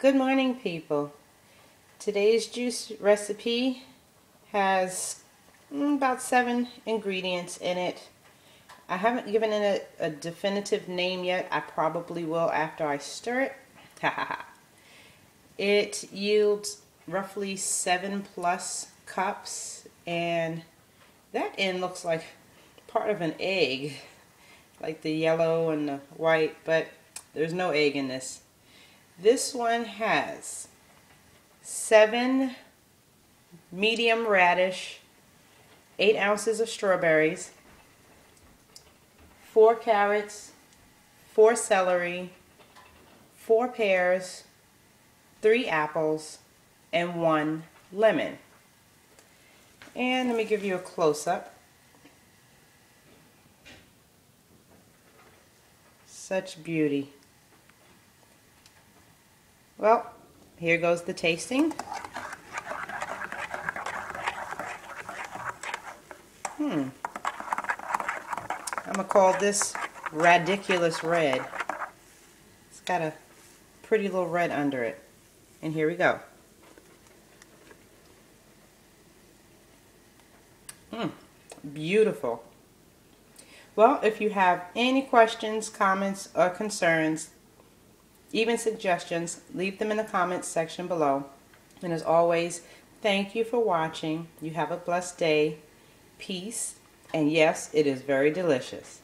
Good morning, people. Today's juice recipe has mm, about seven ingredients in it. I haven't given it a, a definitive name yet. I probably will after I stir it. it yields roughly seven plus cups and that end looks like part of an egg like the yellow and the white but there's no egg in this this one has seven medium radish eight ounces of strawberries four carrots four celery four pears three apples and one lemon. And let me give you a close-up. Such beauty. Well, here goes the tasting. Hmm. I'm going to call this Radi-culous Red. It's got a pretty little red under it. And here we go. Mm, beautiful. Well, if you have any questions, comments, or concerns, even suggestions, leave them in the comments section below. And as always, thank you for watching. You have a blessed day. Peace. And yes, it is very delicious.